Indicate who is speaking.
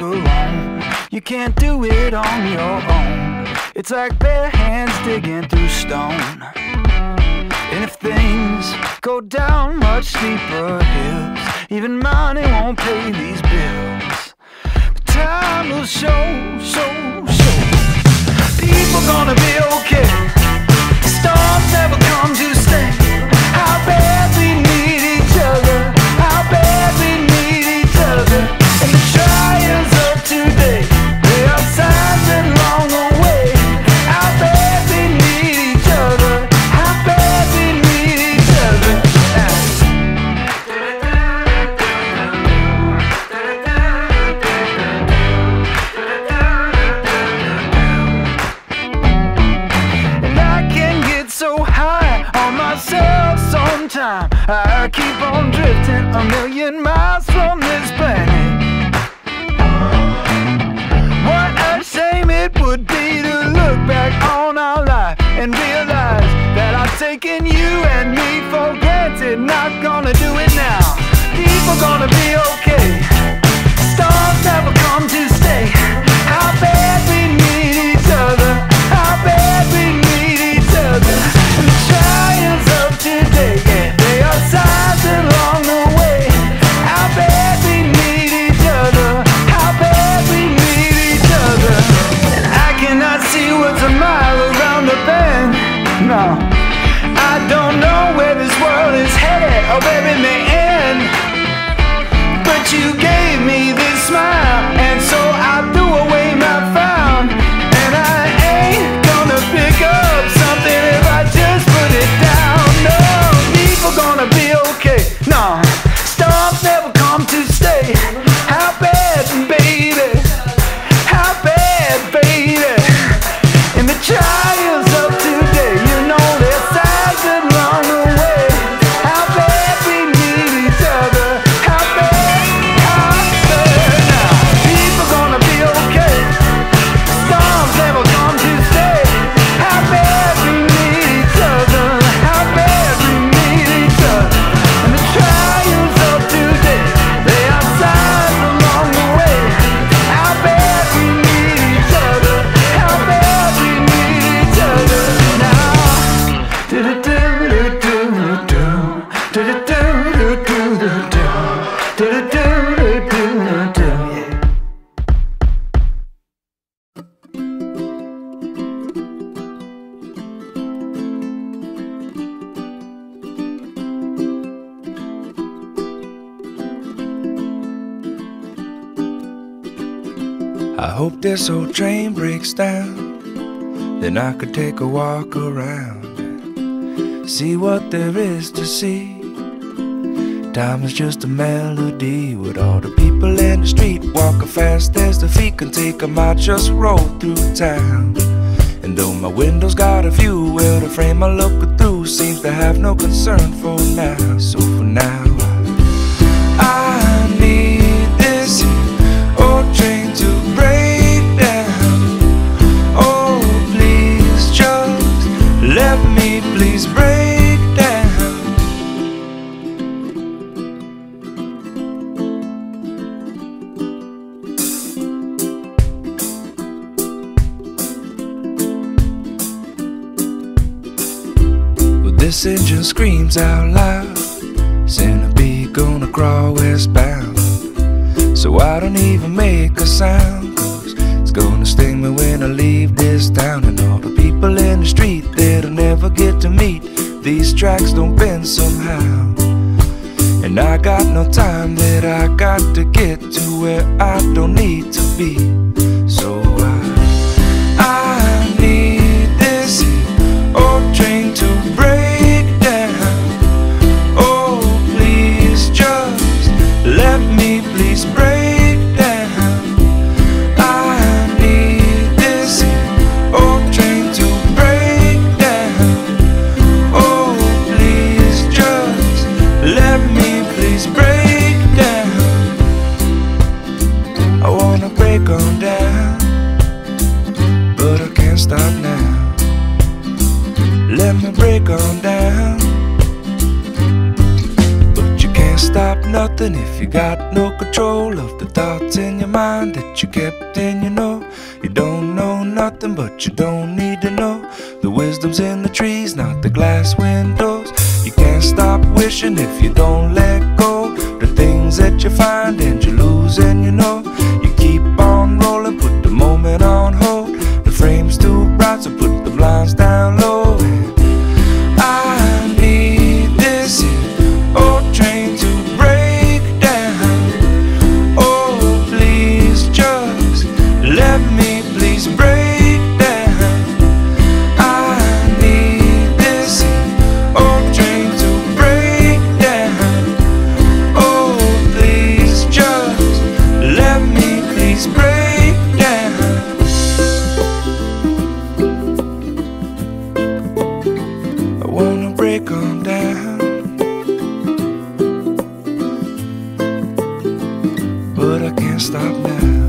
Speaker 1: alone. You can't do it on your own. It's like bare hands digging through stone. And if things go down much steeper hills, even money won't pay these bills. But time will show, show, show. People gonna be okay. I keep on drifting a million miles from this planet. What a shame it would be to look back on our life and realize that I've taken you and me for No. I don't know where this world is headed or where it may end. But you gave me this smile, I
Speaker 2: hope this old train breaks down. Then I could take a walk around. See what there is to see. Time is just a melody with all the people in the street walking fast as the feet can take 'em. I just roll through town. And though my window's got a view, well, the frame I look through seems to have no concern for now. This engine screams out loud. Centipede gonna crawl westbound. So I don't even make a sound. Cause it's gonna sting me when I leave this town. And all the people in the street that I'll never get to meet. These tracks don't bend somehow. And I got no time that I got to get to where I don't need to be. Break on down, but you can't stop nothing if you got no control of the thoughts in your mind that you kept in. You know, you don't know nothing, but you don't need to know. The wisdom's in the trees, not the glass windows. You can't stop wishing if you don't let go. The things that you find and stop now.